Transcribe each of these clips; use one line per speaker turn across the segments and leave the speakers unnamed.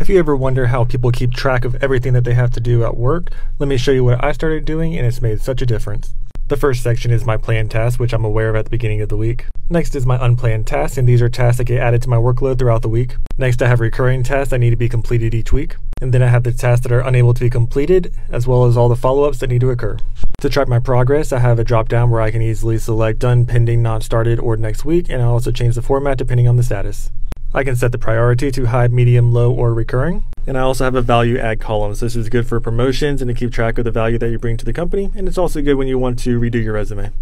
If you ever wonder how people keep track of everything that they have to do at work, let me show you what I started doing and it's made such a difference. The first section is my planned tasks, which I'm aware of at the beginning of the week. Next is my unplanned tasks, and these are tasks that get added to my workload throughout the week. Next, I have recurring tasks that need to be completed each week. And then I have the tasks that are unable to be completed, as well as all the follow ups that need to occur. To track my progress, I have a drop down where I can easily select done, pending, not started, or next week, and I also change the format depending on the status. I can set the priority to high, medium, low, or recurring. And I also have a value add column. So this is good for promotions and to keep track of the value that you bring to the company. And it's also good when you want to redo your resume.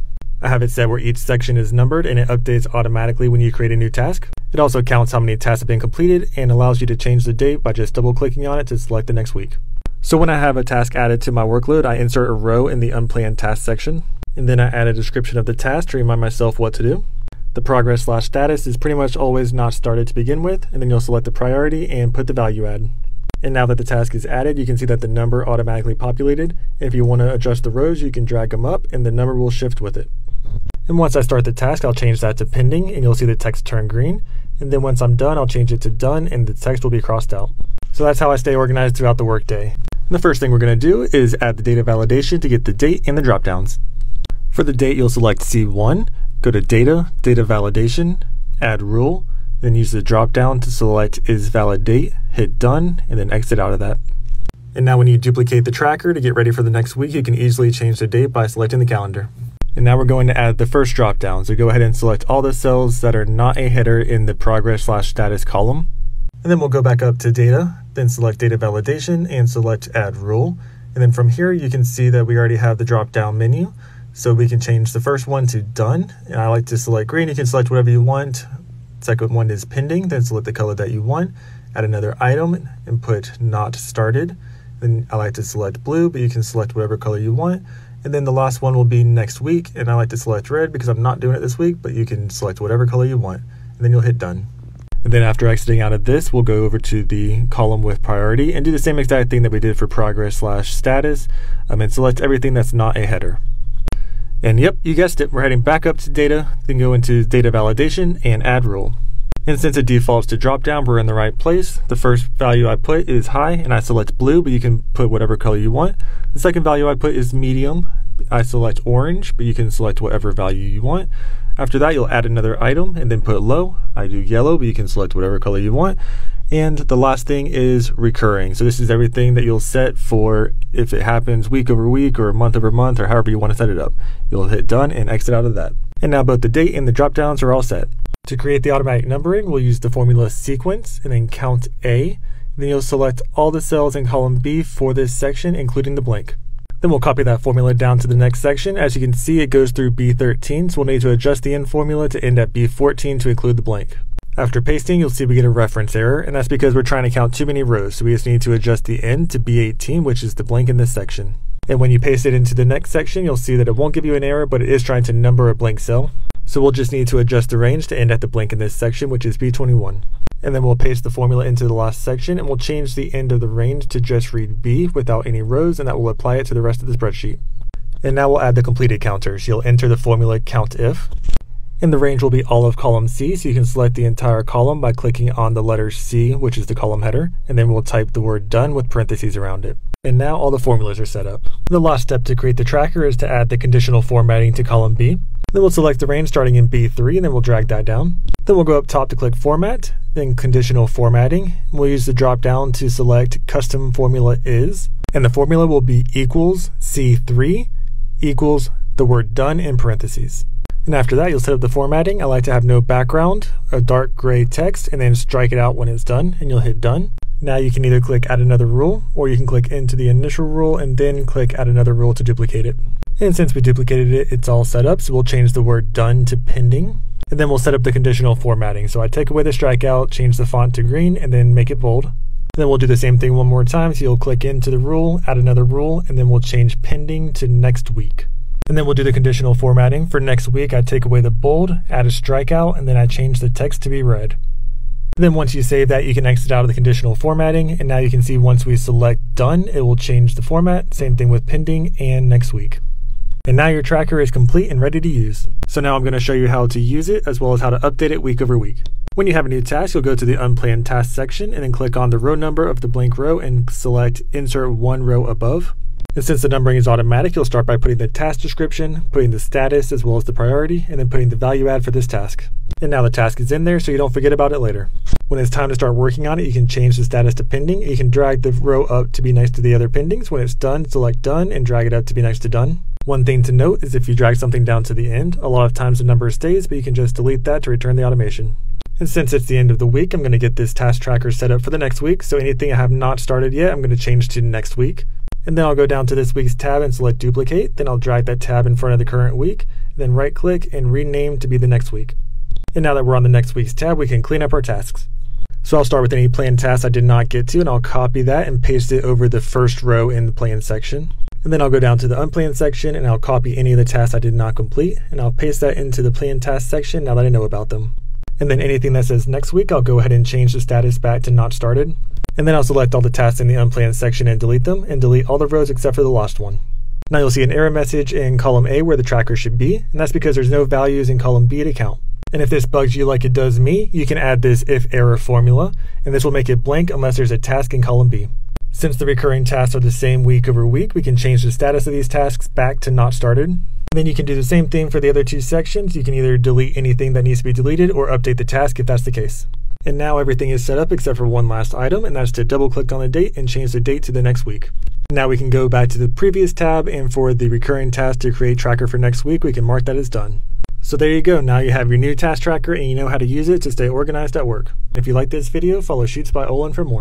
I have it set where each section is numbered and it updates automatically when you create a new task. It also counts how many tasks have been completed and allows you to change the date by just double clicking on it to select the next week. So when I have a task added to my workload, I insert a row in the unplanned task section. And then I add a description of the task to remind myself what to do. The progress slash status is pretty much always not started to begin with, and then you'll select the priority and put the value add. And now that the task is added, you can see that the number automatically populated. If you want to adjust the rows, you can drag them up and the number will shift with it. And once I start the task, I'll change that to pending and you'll see the text turn green. And then once I'm done, I'll change it to done and the text will be crossed out. So that's how I stay organized throughout the workday. And the first thing we're going to do is add the data validation to get the date and the dropdowns. For the date, you'll select C1, Go to Data, Data Validation, Add Rule, then use the drop down to select Is Valid Date, hit Done, and then exit out of that. And now when you duplicate the tracker to get ready for the next week, you can easily change the date by selecting the calendar. And now we're going to add the first drop down. So go ahead and select all the cells that are not a header in the progress slash status column. And then we'll go back up to data, then select data validation and select add rule. And then from here, you can see that we already have the drop down menu. So we can change the first one to done. And I like to select green. You can select whatever you want. Second one is pending. Then select the color that you want. Add another item and put not started. Then I like to select blue, but you can select whatever color you want. And then the last one will be next week. And I like to select red because I'm not doing it this week, but you can select whatever color you want. And then you'll hit done. And then after exiting out of this, we'll go over to the column with priority and do the same exact thing that we did for progress slash status um, and select everything that's not a header. And yep, you guessed it, we're heading back up to data, then go into data validation and add rule. And since it defaults to drop down, we're in the right place. The first value I put is high and I select blue, but you can put whatever color you want. The second value I put is medium. I select orange, but you can select whatever value you want. After that, you'll add another item and then put low. I do yellow, but you can select whatever color you want. And the last thing is recurring. So this is everything that you'll set for if it happens week over week or month over month or however you want to set it up. You'll hit done and exit out of that. And now both the date and the drop downs are all set. To create the automatic numbering, we'll use the formula sequence and then count A. Then you'll select all the cells in column B for this section, including the blank. Then we'll copy that formula down to the next section. As you can see, it goes through B13, so we'll need to adjust the end formula to end at B14 to include the blank. After pasting, you'll see we get a reference error, and that's because we're trying to count too many rows, so we just need to adjust the end to B18, which is the blank in this section. And when you paste it into the next section, you'll see that it won't give you an error, but it is trying to number a blank cell. So we'll just need to adjust the range to end at the blank in this section, which is B21. And then we'll paste the formula into the last section, and we'll change the end of the range to just read B without any rows, and that will apply it to the rest of the spreadsheet. And now we'll add the completed counters. You'll enter the formula COUNTIF, and the range will be all of column C, so you can select the entire column by clicking on the letter C, which is the column header, and then we'll type the word done with parentheses around it. And now all the formulas are set up. The last step to create the tracker is to add the conditional formatting to column B. Then we'll select the range starting in B3, and then we'll drag that down. Then we'll go up top to click Format, then Conditional Formatting. We'll use the drop down to select Custom Formula Is, and the formula will be equals C3 equals the word done in parentheses. And after that, you'll set up the formatting. I like to have no background, a dark gray text, and then strike it out when it's done, and you'll hit done. Now you can either click add another rule, or you can click into the initial rule and then click add another rule to duplicate it. And since we duplicated it, it's all set up, so we'll change the word done to pending. And then we'll set up the conditional formatting. So I take away the strikeout, change the font to green, and then make it bold. And then we'll do the same thing one more time. So you'll click into the rule, add another rule, and then we'll change pending to next week. And then we'll do the conditional formatting. For next week, I take away the bold, add a strikeout, and then I change the text to be red. And then once you save that, you can exit out of the conditional formatting. And now you can see once we select done, it will change the format. Same thing with pending and next week. And now your tracker is complete and ready to use. So now I'm going to show you how to use it as well as how to update it week over week. When you have a new task, you'll go to the Unplanned Task section and then click on the row number of the blank row and select Insert one row above. And since the numbering is automatic, you'll start by putting the task description, putting the status as well as the priority, and then putting the value add for this task. And now the task is in there so you don't forget about it later. When it's time to start working on it, you can change the status to pending. You can drag the row up to be next to the other pendings. When it's done, select done and drag it up to be next to done. One thing to note is if you drag something down to the end, a lot of times the number stays, but you can just delete that to return the automation. And since it's the end of the week, I'm going to get this task tracker set up for the next week. So anything I have not started yet, I'm going to change to next week. And then I'll go down to this week's tab and select duplicate. Then I'll drag that tab in front of the current week. Then right click and rename to be the next week. And now that we're on the next week's tab, we can clean up our tasks. So I'll start with any planned tasks I did not get to and I'll copy that and paste it over the first row in the planned section. And then I'll go down to the unplanned section and I'll copy any of the tasks I did not complete and I'll paste that into the planned task section now that I know about them. And then anything that says next week, I'll go ahead and change the status back to not started. And then I'll select all the tasks in the unplanned section and delete them, and delete all the rows except for the lost one. Now you'll see an error message in column A where the tracker should be, and that's because there's no values in column B to count. And if this bugs you like it does me, you can add this if error formula, and this will make it blank unless there's a task in column B. Since the recurring tasks are the same week over week, we can change the status of these tasks back to not started. And then you can do the same thing for the other two sections. You can either delete anything that needs to be deleted or update the task if that's the case. And now everything is set up except for one last item, and that's to double click on the date and change the date to the next week. Now we can go back to the previous tab, and for the recurring task to create tracker for next week, we can mark that as done. So there you go, now you have your new task tracker and you know how to use it to stay organized at work. If you like this video, follow Sheets by Olan for more.